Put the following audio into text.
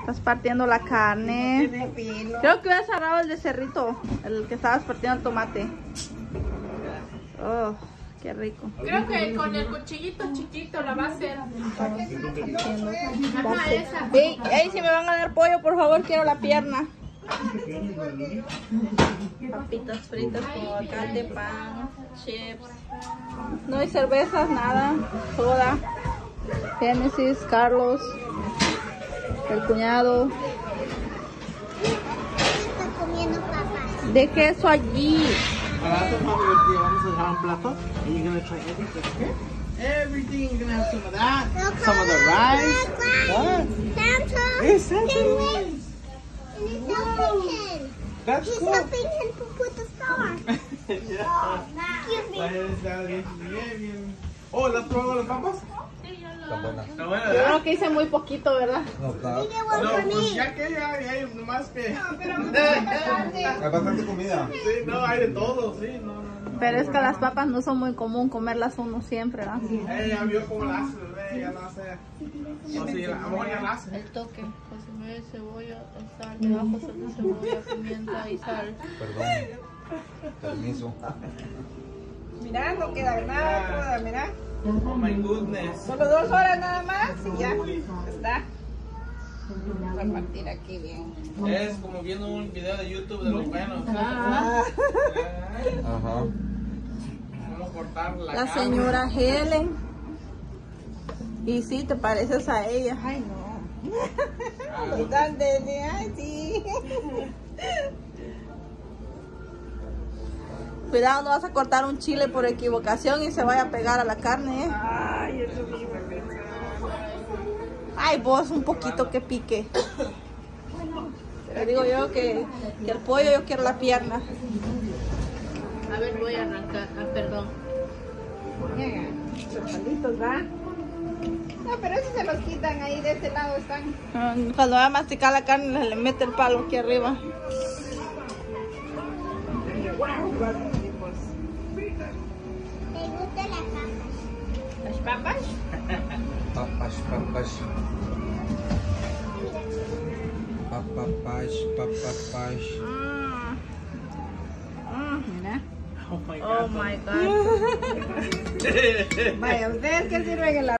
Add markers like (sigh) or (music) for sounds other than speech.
Estás partiendo la carne. Creo que hubiera cerrado el de cerrito, el que estabas partiendo el tomate. Oh, qué rico. Creo que con el cuchillito chiquito la va a hacer. Ajá, esa. Ey, ey, si me van a dar pollo, por favor, quiero la pierna. Papitas fritas con aguacate, pan, chips. No hay cervezas, nada. Soda. Génesis, Carlos. El cuñado. Está comiendo papas. De queso allí. Para eso más divertido, vamos a dejar un plato and you're gonna try everything, okay? Everything, you're gonna have some of that, some of the rice. What? Santa. Hey, Santa. And he's helping him. That's He's cool. helping him to put the star. (laughs) yeah. Excuse me. Ahí está bien, bien, bien. Oh, ¿le has probado las papas? Tan buena. Está buena, Yo ¿verdad? creo que hice muy poquito, ¿verdad? No, está. No, pues ya que ya, ya hay nomás que... Hay bastante comida. Sí, no, hay de todo, sí, no, no. no. Pero es que las papas no son muy común comerlas uno siempre, ¿verdad? Ella vio cómo la hace, ya la hace. O sí, a lo mejor ya la hace. El toque, de cebolla, sal, debajo sal de cebolla, pimienta y sal. Perdón. Permiso. Mira, no queda nada mira. Oh my goodness. Solo dos horas nada más y ya está. Vamos a partir aquí bien. Es como viendo un video de YouTube de los buenos. Ah. Ajá. Cómo cortar la, La señora Helen. Y sí, te pareces a ella. Ay, no. Ah, (laughs) Los ay, sí. Cuidado, no vas a cortar un chile por equivocación y se vaya a pegar a la carne, ¿eh? Ay, eso sí me pensaba. Ay, vos, un poquito que pique. Te digo yo que, que el pollo yo quiero la pierna. A ver, voy a arrancar. Ah, perdón. Los palitos, ¿va? No, pero esos se los quitan ahí, de este lado están. Mm, Cuando va a masticar la carne, le mete el palo aquí arriba. ¿Te gustan las papas? ¿Las papas? Papas, papas. Papas, papas. Mira. Oh my Oh god. my god. (laughs) Vaya, ustedes que sirven el